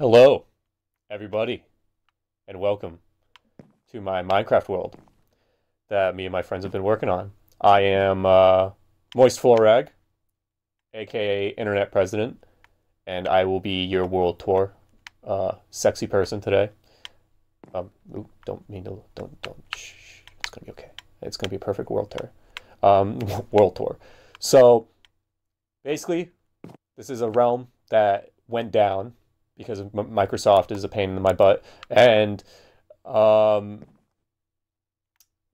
Hello, everybody, and welcome to my Minecraft world that me and my friends have been working on. I am uh, Moist Florag, aka Internet President, and I will be your world tour uh, sexy person today. Um, ooh, don't mean to, don't, don't, shh, it's gonna be okay. It's gonna be a perfect world tour. Um, world tour. So, basically, this is a realm that went down because Microsoft is a pain in my butt, and um,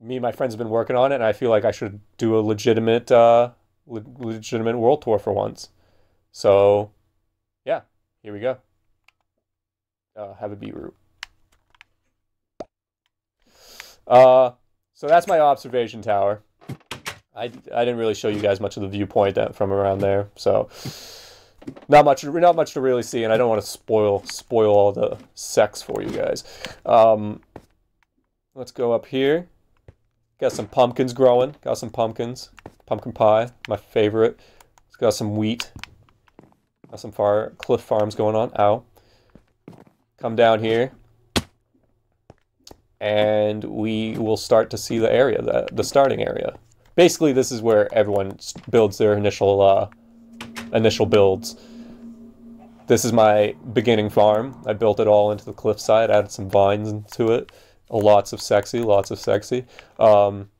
me and my friends have been working on it, and I feel like I should do a legitimate, uh, le- legitimate world tour for once. So, yeah, here we go. Uh, have a beetroot. Uh, so that's my observation tower. I, I didn't really show you guys much of the viewpoint that, from around there, so not much not much to really see, and I don't want to spoil spoil all the sex for you guys. Um, let's go up here. Got some pumpkins growing. Got some pumpkins. Pumpkin pie, my favorite. It's got some wheat. Got some far cliff farms going on. Ow. Come down here. And we will start to see the area, the, the starting area. Basically, this is where everyone builds their initial uh, initial builds. This is my beginning farm. I built it all into the cliffside, added some vines into it. Lots of sexy, lots of sexy. Um,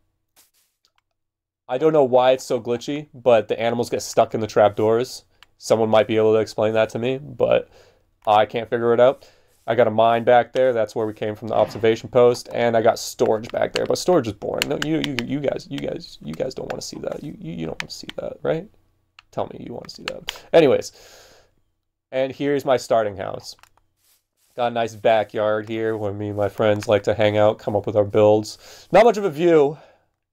I don't know why it's so glitchy, but the animals get stuck in the trapdoors. Someone might be able to explain that to me, but I can't figure it out. I got a mine back there. That's where we came from the observation post, and I got storage back there. But storage is boring. No, you, you, you guys, you guys, you guys don't want to see that. You, you, you don't want to see that, right? Tell me you want to see that. Anyways, and here's my starting house. Got a nice backyard here where me and my friends like to hang out, come up with our builds. Not much of a view.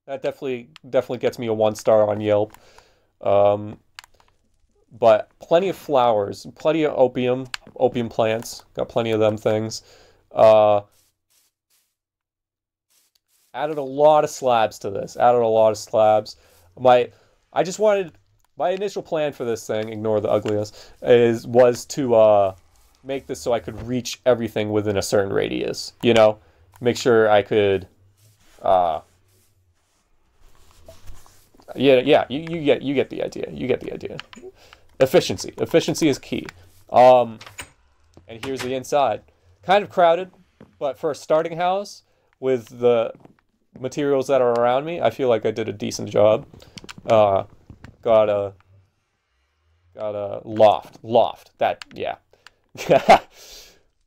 That definitely, definitely gets me a one star on Yelp. Um, but plenty of flowers, plenty of opium, opium plants. Got plenty of them things. Uh, added a lot of slabs to this. Added a lot of slabs. My, I just wanted my initial plan for this thing. Ignore the ugliness. Is was to uh, make this so I could reach everything within a certain radius. You know, make sure I could. Uh, yeah, yeah, you, you get you get the idea. You get the idea. Efficiency. Efficiency is key. Um, and here's the inside. Kind of crowded, but for a starting house with the materials that are around me, I feel like I did a decent job. Uh, got a got a loft. Loft. That yeah.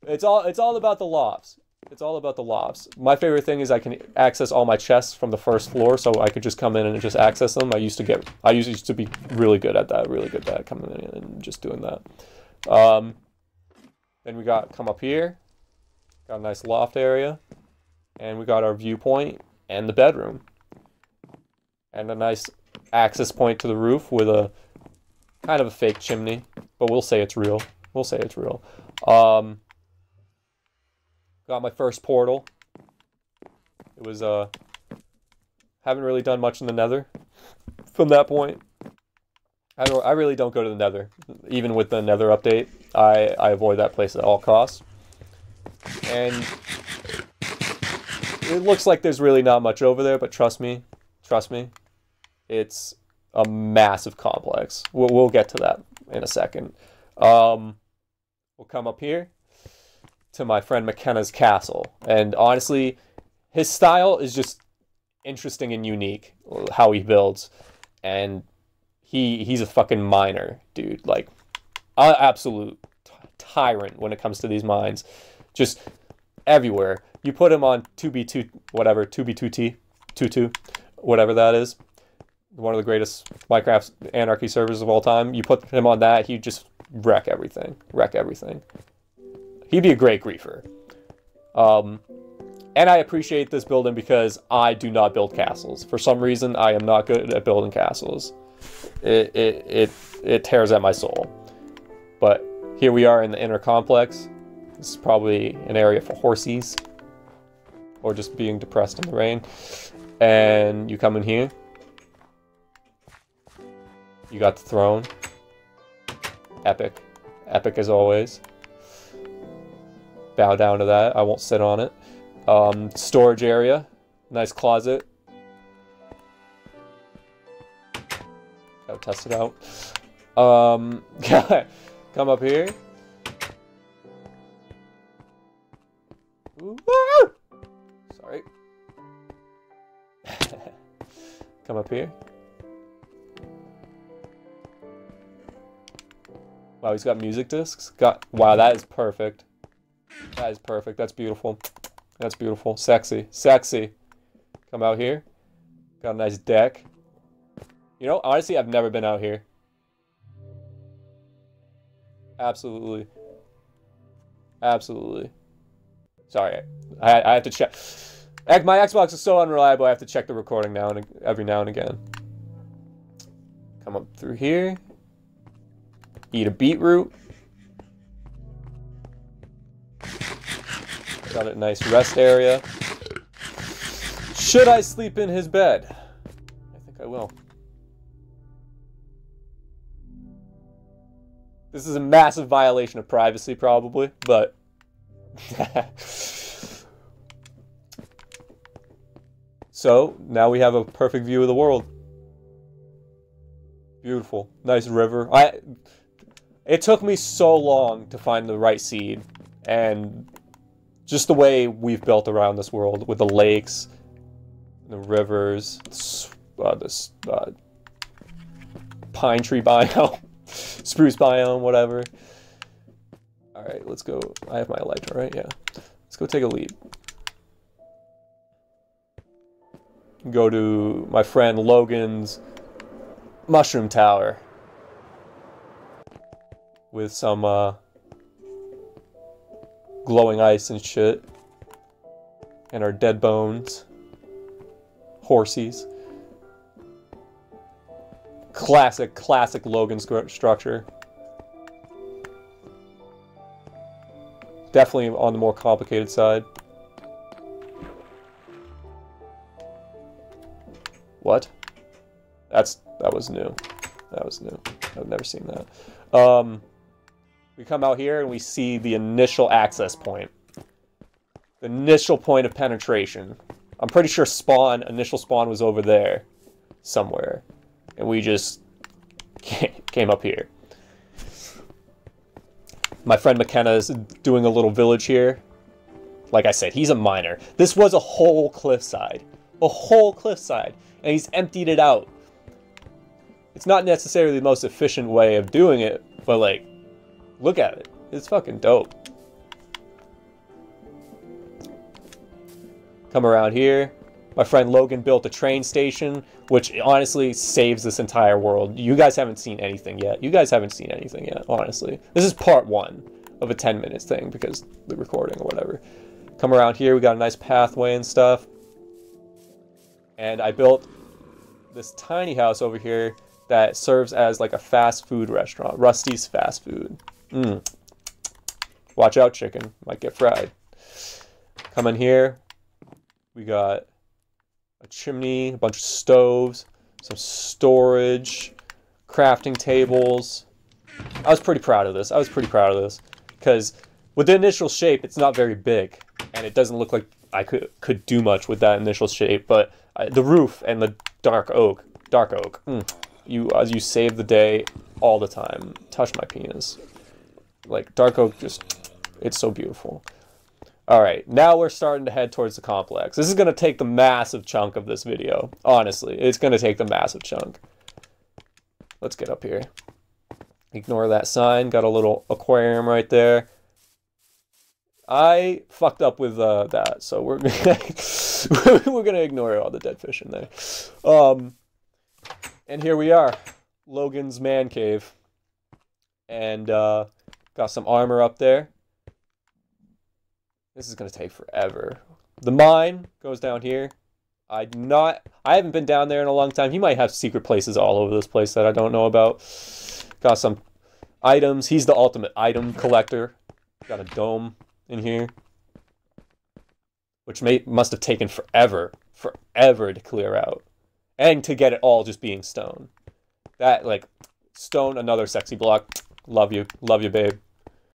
it's all it's all about the lofts. It's all about the lofts. My favorite thing is I can access all my chests from the first floor, so I could just come in and just access them. I used to get, I used to be really good at that, really good at coming in and just doing that. Um, then we got come up here, got a nice loft area, and we got our viewpoint and the bedroom, and a nice access point to the roof with a kind of a fake chimney, but we'll say it's real. We'll say it's real. Um, got my first portal. It was uh haven't really done much in the Nether from that point. I don't I really don't go to the Nether. Even with the Nether update, I I avoid that place at all costs. And it looks like there's really not much over there, but trust me, trust me, it's a massive complex. We'll, we'll get to that in a second. Um, we'll come up here to my friend McKenna's castle. And honestly, his style is just interesting and unique how he builds. And he he's a fucking miner, dude. Like absolute tyrant when it comes to these mines. Just everywhere. You put him on 2B2 whatever, 2B2T, 22, whatever that is. One of the greatest Minecraft anarchy servers of all time. You put him on that, he'd just wreck everything. Wreck everything. He'd be a great griefer. Um, and I appreciate this building because I do not build castles. For some reason, I am not good at building castles. It, it, it, it tears at my soul. But here we are in the inner complex. This is probably an area for horsies. Or just being depressed in the rain. And you come in here. You got the throne. Epic. Epic as always. bow down to that. I won't sit on it. Um, storage area. Nice closet. Gotta test it out. Um, come up here. Sorry. come up here. Wow, he's got music discs. Got wow, that is perfect. That is perfect. That's beautiful. That's beautiful. Sexy. Sexy. Come out here. Got a nice deck. You know, honestly, I've never been out here. Absolutely. Absolutely. Sorry, I, I have to check. My Xbox is so unreliable, I have to check the recording now and every now and again. Come up through here. Eat a beetroot. Got a nice rest area. Should I sleep in his bed? I think I will. This is a massive violation of privacy, probably, but... so, now we have a perfect view of the world. Beautiful. Nice river. I... It took me so long to find the right seed, and just the way we've built around this world with the lakes, the rivers, uh, this uh, pine tree biome, spruce biome, whatever. All right, let's go. I have my elytra, right? Yeah. Let's go take a leap. Go to my friend Logan's mushroom tower with some uh, glowing ice and shit. And our dead bones. Horsies. Classic, classic Logan structure. Definitely on the more complicated side. What? That's that was new. That was new. I've never seen that. Um, we come out here and we see the initial access point. The initial point of penetration. I'm pretty sure spawn, initial spawn was over there somewhere. And we just came up here. My friend McKenna is doing a little village here. Like I said, he's a miner. This was a whole cliffside. A whole cliffside. And he's emptied it out. It's not necessarily the most efficient way of doing it, but like, Look at it. It's fucking dope. Come around here. My friend Logan built a train station, which honestly saves this entire world. You guys haven't seen anything yet. You guys haven't seen anything yet, honestly. This is part one of a 10 minutes thing because the recording or whatever. Come around here, we got a nice pathway and stuff. And I built this tiny house over here that serves as like a fast food restaurant, Rusty's Fast Food. Mm. Watch out, chicken. Might get fried. Come in here. We got a chimney, a bunch of stoves, some storage, crafting tables. I was pretty proud of this. I was pretty proud of this. Because with the initial shape, it's not very big. And it doesn't look like I could could do much with that initial shape. But uh, the roof and the dark oak, dark oak, mm, you, as you save the day all the time. Touch my penis. Like, Dark Oak just, it's so beautiful. All right, now we're starting to head towards the complex. This is going to take the massive chunk of this video. Honestly, it's going to take the massive chunk. Let's get up here. Ignore that sign. Got a little aquarium right there. I fucked up with uh, that, so we're we're gonna ignore all the dead fish in there. Um, and here we are, Logan's man cave, and uh, Got some armor up there. This is going to take forever. The mine goes down here. I not I haven't been down there in a long time. He might have secret places all over this place that I don't know about. Got some items. He's the ultimate item collector. Got a dome in here. Which may must have taken forever, forever to clear out. And to get it all just being stone. That like stone another sexy block. Love you. Love you, babe.